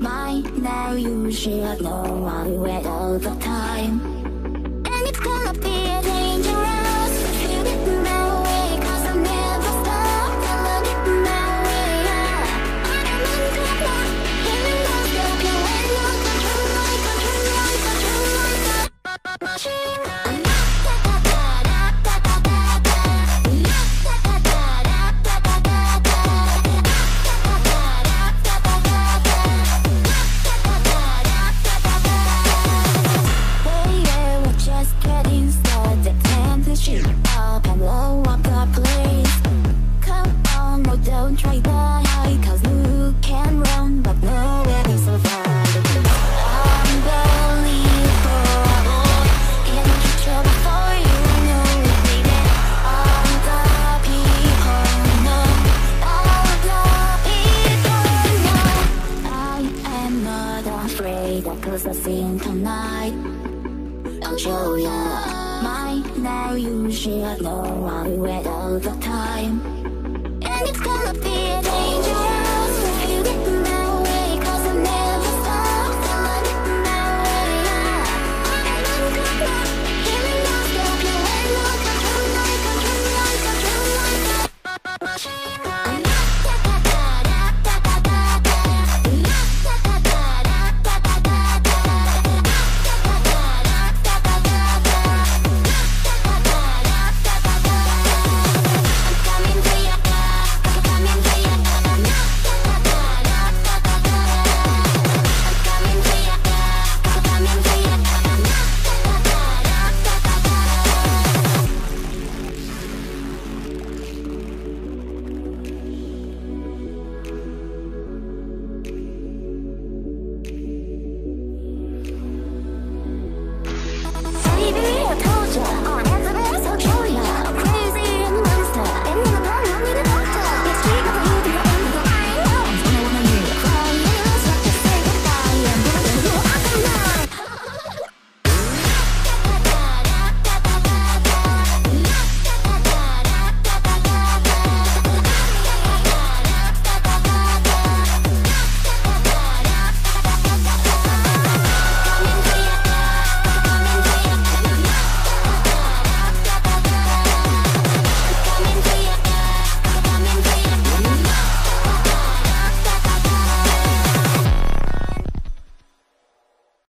mine. Now you share no one wait all the time. way that was the scene tonight I'll show ya my Now you should know I read all the time